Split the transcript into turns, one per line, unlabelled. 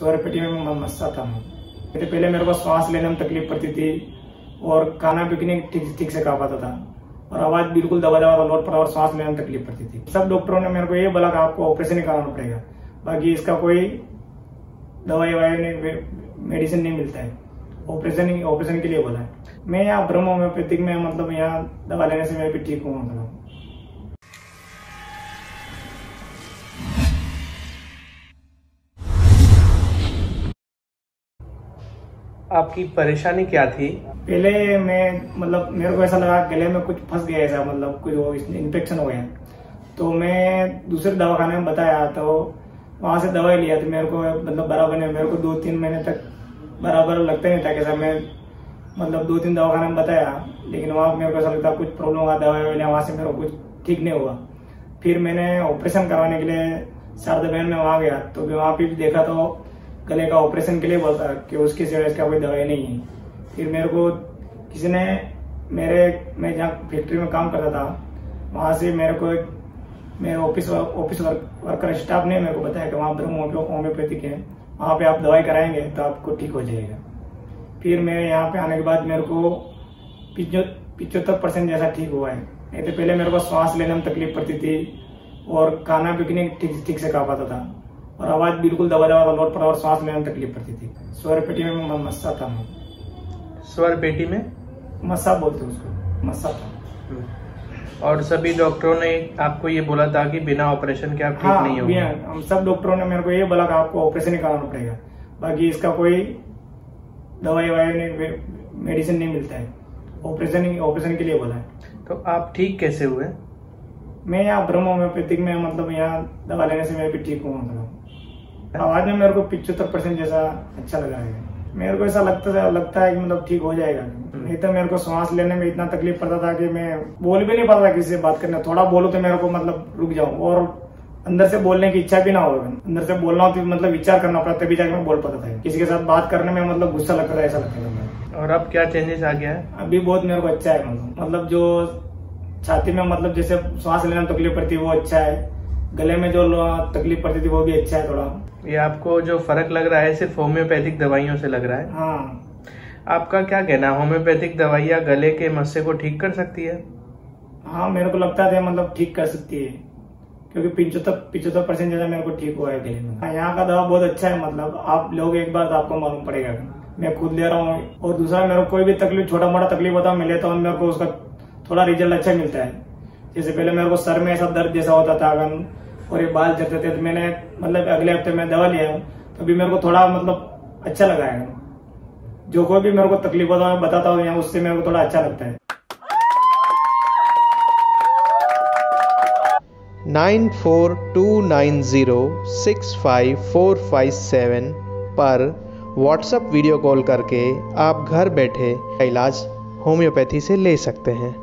स्वर पेटी में मैं मस्ता था मैं तो पहले मेरे को सांस लेने में तकलीफ़ पड़ती थी और खाना पीने ठीक ठीक से खा पाता था। और आवाज़ बिल्कुल दबा दबा लौट पड़ा और सांस लेने में तकलीफ़ पड़ती थी। सब डॉक्टरों ने मेरे को ये बोला कि आपको ऑपरेशन ही कराना पड़ेगा। बाकी इसका कोई दवाई ववाई नहीं मेडिसिन नहीं मिलता है। ऑपरेशन ही, ऑपरेशन के लिए बोला है। मैं यहाँ ब्रह्म होम्योपैथिक में मतलब यहाँ दवा लेने से मैं भी ठीक हूँ मतलब
आपकी परेशानी क्या थी?
पहले मैं मतलब मेरे को ऐसा लगा गले में कुछ फंस गया ऐसा मतलब कुछ इन्फेक्शन हो गया। तो मैं दूसरे दवाखाने में बताया तो वहाँ से दवाई लिया तो मेरे को मतलब बराबर नहीं मेरे को दो तीन महीने तक बराबर लगता नहीं था कैसा मैं मतलब दो तीन दवाखाने में बताया, लेकिन वहाँ मेरे को ऐसा लगता कुछ प्रॉब्लम हुआ, दवाई वाई वहाँ से मेरे को कुछ ठीक नहीं हुआ। फिर मैंने ऑपरेशन करवाने के लिए शारदा बहन में वहाँ गया तो वहाँ पे भी देखा तो गले का ऑपरेशन के लिए बोलता कि उसकी सिवा इसका कोई दवाई नहीं है। फिर मेरे को किसी ने मेरे मैं जहाँ फैक्ट्री में काम करता था वहाँ से मेरे को एक मेरे office office work, worker staff ने मेरे को बताया कि वहाँ ब्रह्म होम्योपैथिक है वहाँ पे आप दवाई कराएँगे तो आपको ठीक हो जाएगा। फिर मैं यहाँ पे आने के बाद मेरे को पिचहत्तर परसेंट जैसा ठीक हुआ है। नहीं तो पहले मेरे को सांस लेने में तकलीफ़ पड़ती थी और खाना पीने ठीक ठीक से खा पाता था। और आवाज़ बिल्कुल दबा दबा लोट पड़ा और सांस लेने में तकलीफ़ पड़ती थी। स्वर पेटी में मैं मस्सा था। मैं
स्वर पेटी में?
मस्सा बोलते उसको। मस्सा था।
हम्म। और सभी डॉक्टरों ने आपको ये बोला था कि बिना ऑपरेशन के आप ठीक हाँ, नहीं होंगे
हम सब डॉक्टरों ने मेरे को ये बोला कि आपको ऑपरेशन ही कराना पड़ेगा। बाकी इसका कोई दवाई वाई नहीं मेडिसिन नहीं मिलता है। ऑपरेशन ही ऑपरेशन के लिए बोला है।
तो आप ठीक कैसे हुए?
मैं यहाँ ब्रह्म होम्योपैथिक में मतलब यहाँ दवा लेने से मैं भी ठीक हूँ मतलब। आवाज़ में मेरे को पिछहत्तर परसेंट जैसा अच्छा लगा है। मेरे को ऐसा लगता लगता है कि मतलब ठीक हो जाएगा। नहीं तो मेरे को सांस लेने में इतना तकलीफ़ पड़ता था कि मैं बोल भी नहीं पाता था किसी से बात करने। थोड़ा बोलो तो मेरे को मतलब रुक जाऊँ और अंदर से बोलने की इच्छा भी ना हो अंदर से बोलना हो तो मतलब विचार करना पड़ता तभी जाकर मैं बोल पाता था। किसी के साथ बात करने में मतलब गुस्सा लगता था ऐसा लगता था
और अब क्या चेंजेस आ गया है?
अभी बहुत मेरे को अच्छा है मतलब। मतलब जो छाती में मतलब जैसे सांस लेने में तकलीफ़ पड़ती है वो अच्छा है। गले में जो तकलीफ़ पड़ती थी वो भी अच्छा है थोड़ा।
ये आपको जो फ़र्क लग रहा है सिर्फ़ होम्योपैथिक दवाइयों से लग रहा है।
हाँ।
आपका क्या कहना है? होम्योपैथिक दवाइयाँ गले के मस्से को ठीक कर सकती है?
हाँ मेरे को लगता है मतलब ठीक कर सकती है क्योंकि पिछहत्तर पिछहत्तर परसेंट ज़्यादा मेरे को ठीक हुआ है गले में हाँ, यहाँ का दवा बहुत अच्छा है मतलब आप लोग एक बार तो आपको मालूम पड़ेगा। मैं खुद ले रहा हूँ और दूसरा मेरे को कोई भी तकलीफ़ छोटा मोटा तकलीफ़ होता है मैं लेता हूँ मेरे को उसका थोड़ा रिज़ल्ट अच्छा मिलता है। जैसे पहले मेरे को सर में ऐसा दर्द जैसा होता था अगर और ये बाल झड़ते थे तो मैंने मतलब अगले हफ़्ते में दवा लिया हूँ तो अभी मेरे को थोड़ा मतलब अच्छा लगा है। जो कोई भी मेरे को तकलीफ़ होता है बताता हूँ उससे मेरे को थोड़ा अच्छा लगता है।
Nine four two nine zero six five four five seven पर व्हाट्सएप वीडियो कॉल करके आप घर बैठे इलाज होम्योपैथी से ले सकते हैं।